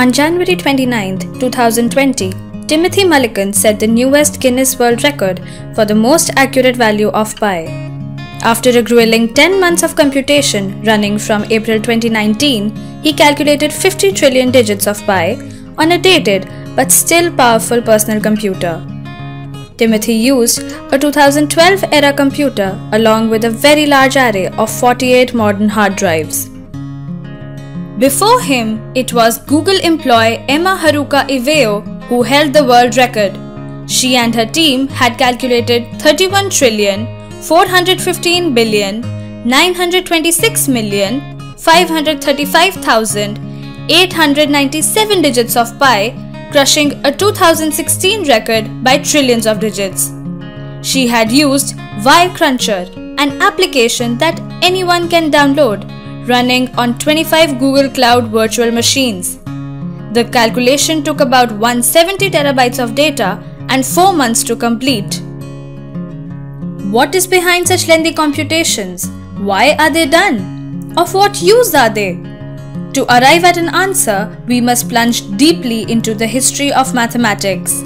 On January 29, 2020, Timothy Mullican set the newest Guinness World Record for the most accurate value of pi. After a grueling 10 months of computation running from April 2019, he calculated 50 trillion digits of pi on a dated but still powerful personal computer. Timothy used a 2012 era computer along with a very large array of 48 modern hard drives. Before him, it was Google employee Emma Haruka Iwao who held the world record. She and her team had calculated 31 trillion 415 billion 926 million 535,897 digits of pi, crushing a 2016 record by trillions of digits. She had used Y Cruncher, an application that anyone can download, running on 25 Google Cloud virtual machines. The calculation took about 170 terabytes of data and 4 months to complete. What is behind such lengthy computations? Why are they done? Of what use are they? To arrive at an answer, we must plunge deeply into the history of mathematics.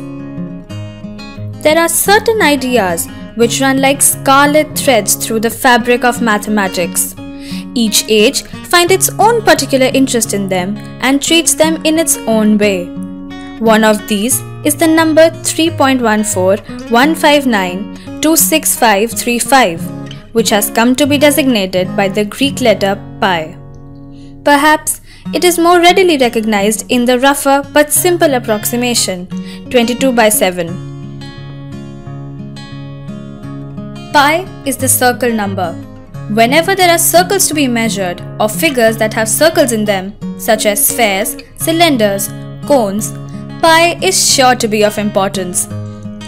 There are certain ideas which run like scarlet threads through the fabric of mathematics. Each age finds its own particular interest in them and treats them in its own way. One of these is the number 3.14159265535, which has come to be designated by the Greek letter pi. Perhaps it is more readily recognized in the rougher but simple approximation 22 by 7. Pi is the circle number. Whenever there are circles to be measured or figures that have circles in them, such as spheres, cylinders, cones, pi is sure to be of importance.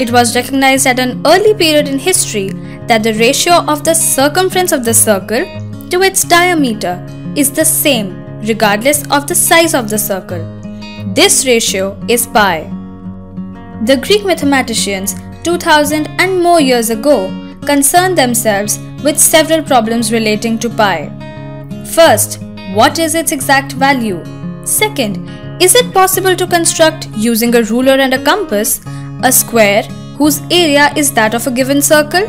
It was recognized at an early period in history that the ratio of the circumference of the circle to its diameter is the same regardless of the size of the circle. This ratio is pi. The Greek mathematicians 2000 and more years ago concerned themselves with several problems relating to pi. First, what is its exact value? Second, is it possible to construct using a ruler and a compass a square whose area is that of a given circle?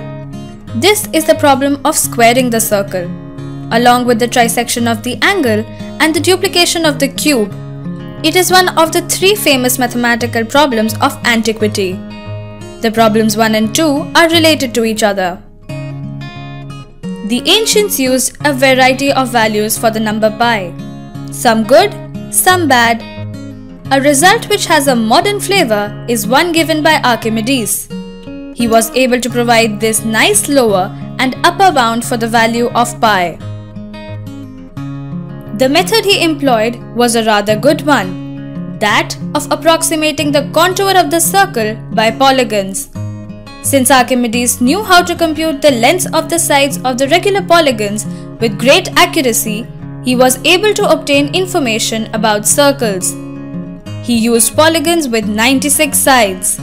This is the problem of squaring the circle. Along with the trisection of the angle and the duplication of the cube, it is one of the three famous mathematical problems of antiquity. The problems 1 and 2 are related to each other. The ancients used a variety of values for the number pi, some good, some bad, a result which has a modern flavor is one given by Archimedes. He was able to provide this nice lower and upper bound for the value of pi. The method he employed was a rather good one, that of approximating the contour of the circle by polygons. Since Archimedes knew how to compute the lengths of the sides of the regular polygons with great accuracy, he was able to obtain information about circles. He used polygons with 96 sides.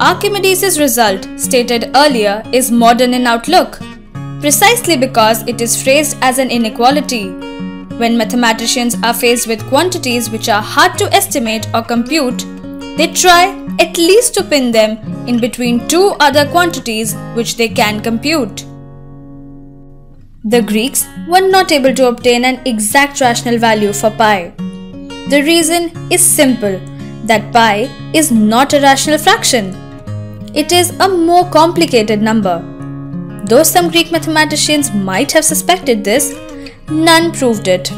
Archimedes' result, stated earlier, is modern in outlook, precisely because it is phrased as an inequality. When mathematicians are faced with quantities which are hard to estimate or compute, they try at least to pin them in between two other quantities which they can compute. The Greeks were not able to obtain an exact rational value for pi. The reason is simple that pi is not a rational fraction. It is a more complicated number. Though some Greek mathematicians might have suspected this, none proved it.